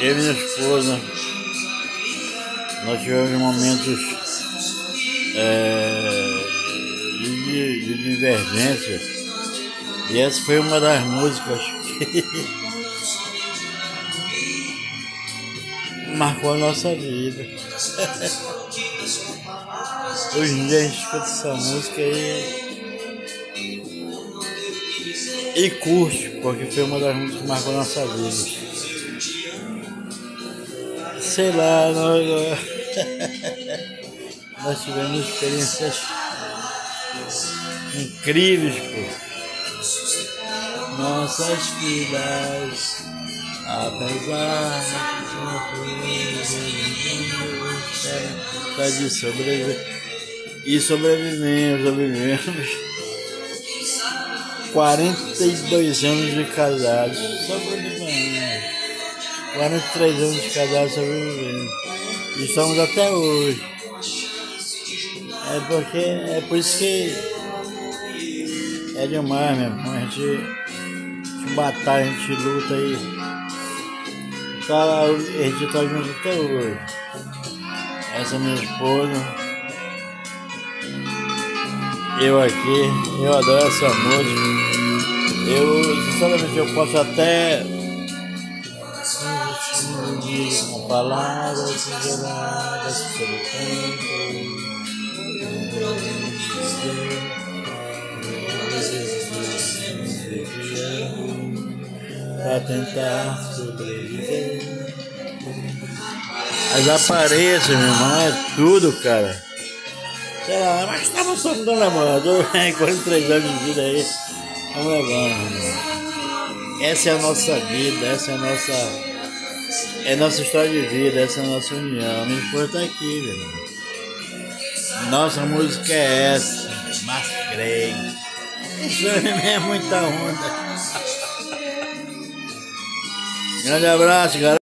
eu e minha esposa, nós tivemos momentos é, de, de divergência. E essa foi uma das músicas que marcou a nossa vida. Hoje em dia a gente escuta essa música e, e curte, porque foi uma das músicas que marcou a nossa vida sei lá, nós, nós tivemos experiências incríveis, pô. Nossas filhas, apesar de sobreviver. E sobrevivemos, sobrevivemos. 42 anos de casados. Sobrevivemos. 43 anos de casado sobrevivendo. E estamos até hoje. É porque. É por isso que. É demais mesmo. A gente, a gente batalha, a gente luta aí. Tá, a gente tá junto até hoje. Essa é minha esposa. Eu aqui, eu adoro essa música. Eu, sinceramente, eu posso até com palavras geradas pelo tempo. Para tentar sobreviver. As aparências, meu irmão, é tudo, cara. Sei lá, mas estava só dando a mão. 43 anos de vida aí. Vamos levando, irmão. Essa é a nossa vida, essa é a nossa é nossa história de vida, essa é a nossa união. Esposa tá aqui, velho. Nossa música é essa, Mas Grey. Isso é muita onda. Grande abraço, galera.